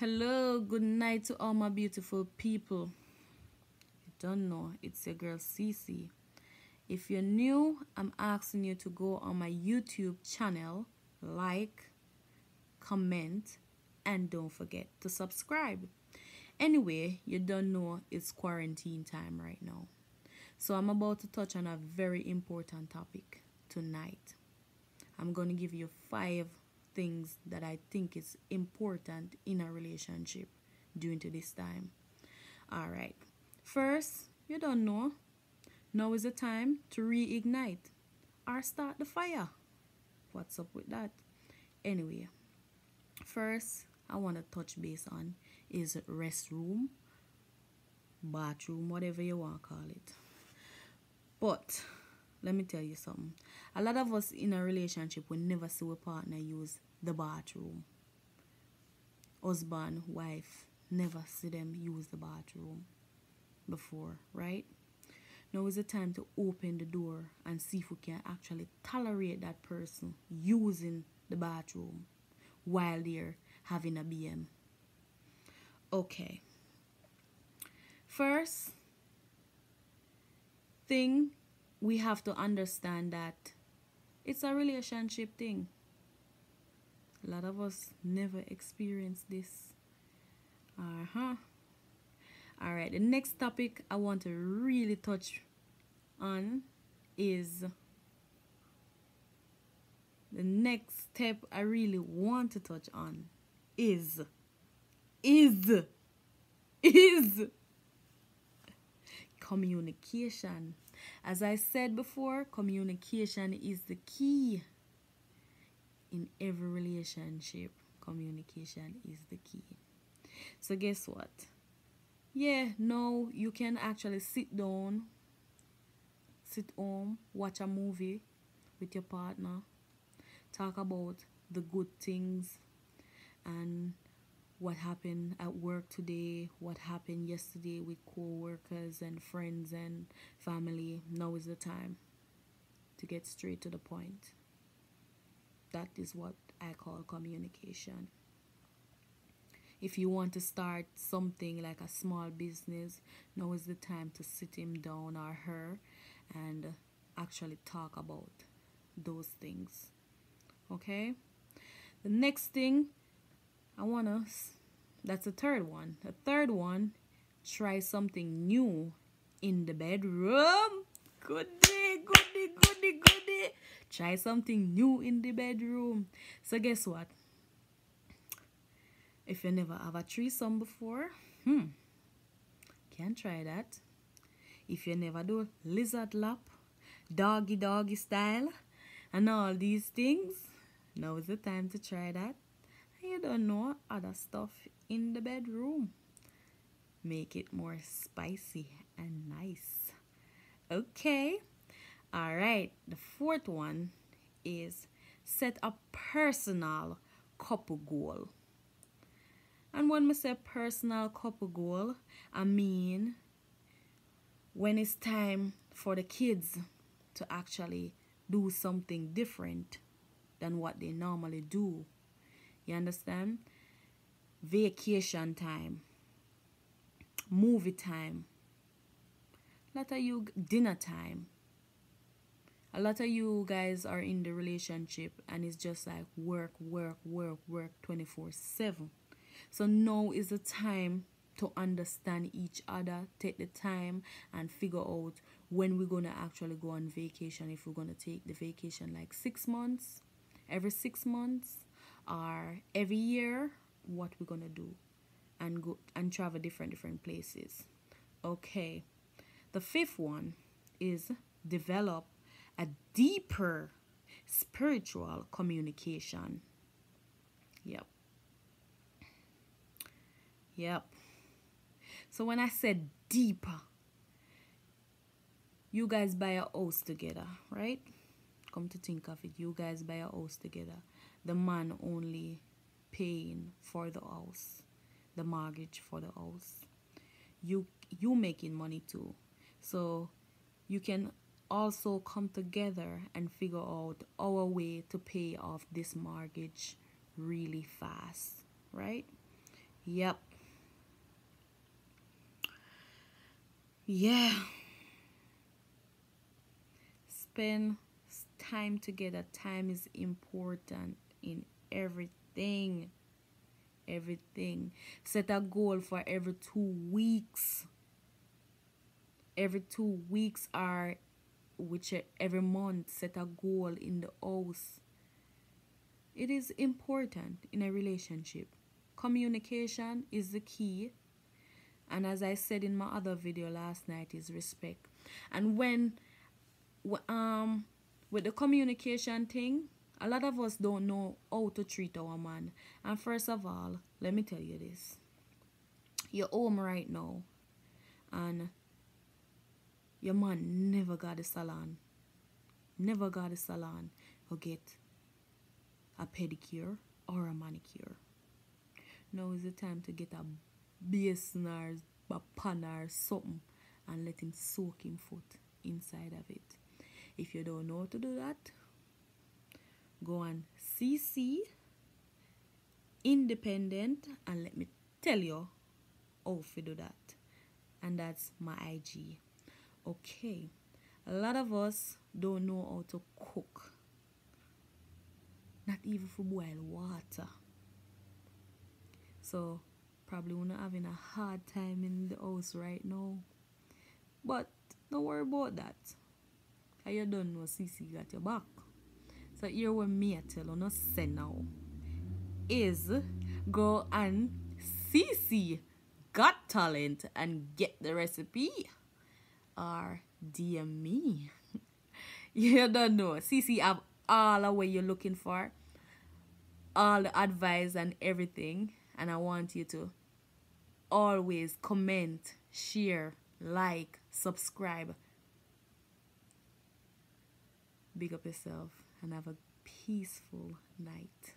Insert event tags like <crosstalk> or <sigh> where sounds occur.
Hello, good night to all my beautiful people. You don't know, it's your girl CC. If you're new, I'm asking you to go on my YouTube channel, like, comment, and don't forget to subscribe. Anyway, you don't know it's quarantine time right now. So I'm about to touch on a very important topic tonight. I'm going to give you five things that I think is important in a relationship during this time. All right. First, you don't know. Now is the time to reignite or start the fire. What's up with that? Anyway, first I want to touch base on is restroom, bathroom, whatever you want to call it. But let me tell you something. A lot of us in a relationship will never see a partner use the bathroom. Husband, wife, never see them use the bathroom before, right? Now is the time to open the door and see if we can actually tolerate that person using the bathroom while they're having a BM. Okay. First thing we have to understand that it's a relationship thing. A lot of us never experienced this. Uh huh. All right, the next topic I want to really touch on is the next step I really want to touch on is is is communication. As I said before, communication is the key in every relationship. Communication is the key. So, guess what? Yeah, no, you can actually sit down, sit home, watch a movie with your partner, talk about the good things and what happened at work today, what happened yesterday with co-workers and friends and family. Now is the time to get straight to the point. That is what I call communication. If you want to start something like a small business, now is the time to sit him down or her and actually talk about those things. Okay? The next thing I want to, that's the third one. The third one, try something new in the bedroom. Goody, goody, goody, goody. Try something new in the bedroom. So guess what? If you never have a threesome before, hmm, can try that. If you never do lizard lap, doggy doggy style, and all these things, now is the time to try that you don't know other stuff in the bedroom. Make it more spicy and nice. Okay. All right. The fourth one is set a personal couple goal. And when we say personal couple goal, I mean when it's time for the kids to actually do something different than what they normally do you understand? Vacation time. Movie time. A lot of you dinner time. A lot of you guys are in the relationship and it's just like work, work, work, work 24 7. So now is the time to understand each other, take the time and figure out when we're going to actually go on vacation. If we're going to take the vacation like six months, every six months, are every year what we're gonna do and go and travel different different places. Okay. The fifth one is develop a deeper spiritual communication. Yep. Yep. So when i said deeper you guys buy a house together right? Come to think of it you guys buy a house together the man only paying for the house, the mortgage for the house. You you making money too. So you can also come together and figure out our way to pay off this mortgage really fast, right? Yep. Yeah. Spend time together. Time is important in everything. Everything. Set a goal for every two weeks. Every two weeks or which every month set a goal in the house. It is important in a relationship. Communication is the key. And as I said in my other video last night is respect. And when um with the communication thing, a lot of us don't know how to treat our man. And first of all, let me tell you this. You're home right now and your man never got a salon. Never got a salon or get a pedicure or a manicure. Now is the time to get a basin or a pan or something and let him soak him foot inside of it. If you don't know how to do that, go on CC Independent and let me tell you how to do that. And that's my IG. Okay, a lot of us don't know how to cook. Not even for boil water. So probably we're not having a hard time in the house right now. But don't worry about that. I you don't know CC got your back. So here what me I tell you no say now is go and CC got talent and get the recipe or DM me. <laughs> you don't know. CC have all the way you're looking for. All the advice and everything. And I want you to always comment, share, like, subscribe. Big up yourself and have a peaceful night.